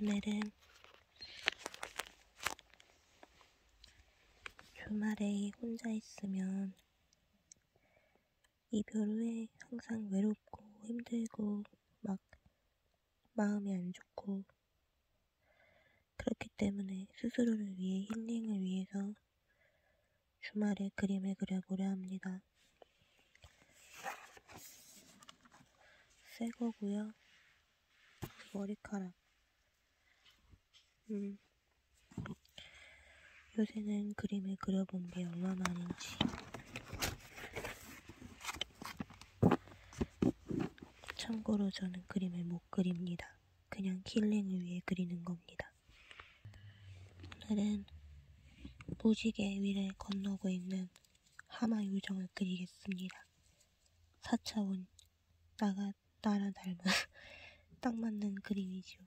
오늘은 주말에 혼자 있으면 이별 후에 항상 외롭고 힘들고 막 마음이 안 좋고 그렇기 때문에 스스로를 위해 힐링을 위해서 주말에 그림을 그려보려 합니다. 새 거고요. 머리카락. 음. 요새는 그림을 그려본 게 얼마만인지. 참고로 저는 그림을 못 그립니다. 그냥 힐링을 위해 그리는 겁니다. 오늘은 무지개 위를 건너고 있는 하마 요정을 그리겠습니다. 4차원 나가 나랑 닮은 딱 맞는 그림이죠.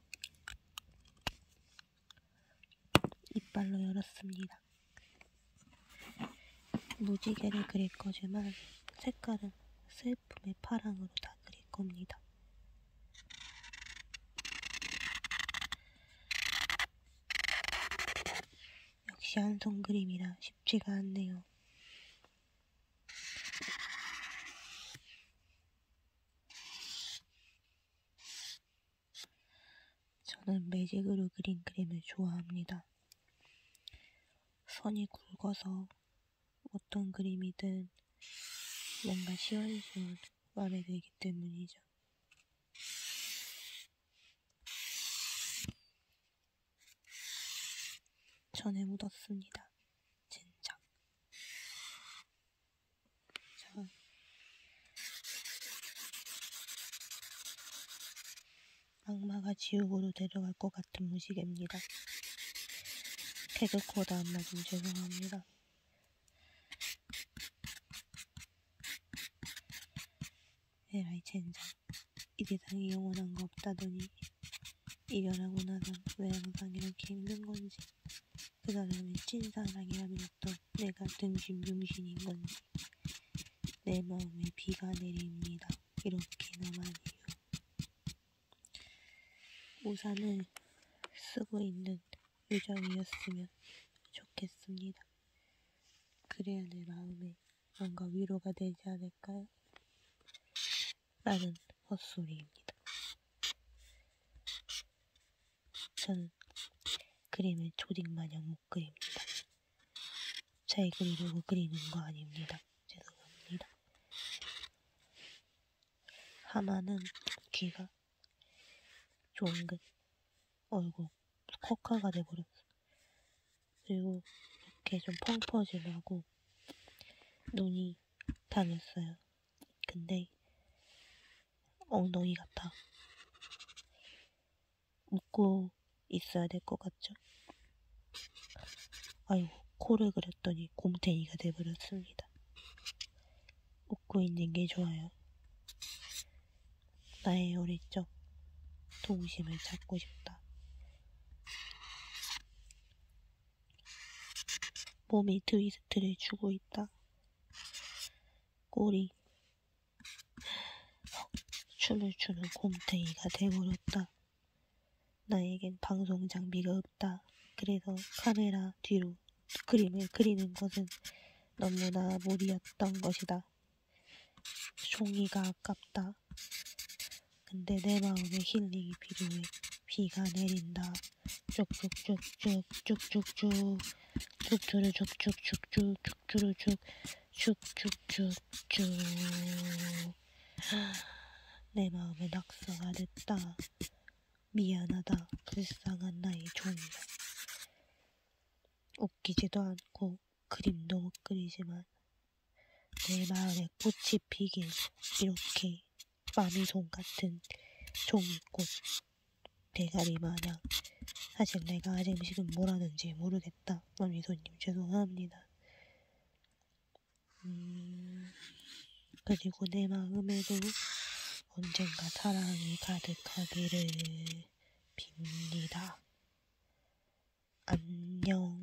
이빨로 열었습니다. 무지개를 그릴 거지만 색깔은 슬픔의 파랑으로 다 그릴 겁니다. 역시 한 손 그림이라 쉽지가 않네요. 저는 매직으로 그린 그림을 좋아합니다. 선이 굵어서 어떤 그림이든 뭔가 시원시원 마음에 들기 때문이죠. 전에 묻었습니다. 진짜. 자. 악마가 지옥으로 데려갈 것 같은 무식입니다. 개그코드 안 맞으면 죄송합니다. 에라이 젠장. 이 세상에 영원한 거 없다더니 이별하고 나서 왜 항상 이렇게 힘든 건지 그 사람이 찐사랑이라면 또 내가 등신중신인 건지 내 마음에 비가 내립니다. 이렇게나만이요. 우산을 쓰고 있는 요정이었으면 좋겠습니다. 그래야 내 마음에 뭔가 위로가 되지 않을까요? 라는 헛소리입니다. 저는 그림을 조직마냥 못 그립니다. 잘 그리려고 그리는 거 아닙니다. 죄송합니다. 하마는 귀가 쫑긋 얼굴 코카가 돼버렸어. 그리고 이렇게 좀 펑퍼짐하고 눈이 다녔어요. 근데 엉덩이 같아. 웃고 있어야 될 것 같죠? 아유, 코를 그렸더니 곰탱이가 돼버렸습니다. 웃고 있는 게 좋아요. 나의 어릴 적 동심을 찾고 싶다. 몸이 트위스트를 주고 있다. 꼬리 춤을 추는 곰탱이가 돼버렸다. 나에겐 방송 장비가 없다. 그래서 카메라 뒤로 그림을 그리는 것은 너무나 무리였던 것이다. 종이가 아깝다. 근데 내 마음에 힐링이 필요해. 비가 내린다. 쭉쭉쭉쭉 쭉쭉쭉 쭉쭉쭉 쭉쭉쭉 쭉쭉쭉 쭉쭉쭉 내 마음에 낙서가 됐다. 미안하다. 불쌍한 나의 종이야. 웃기지도 않고 그림도 못 그리지만 내 마음에 꽃이 피길 이렇게 마미손 같은 종이꽃 대가리 마냥 사실 내가 아직 뭘 하는지 모르겠다. 마미손님 죄송합니다. 음, 그리고 내 마음에도 언젠가 사랑이 가득하기를 빕니다. 안녕.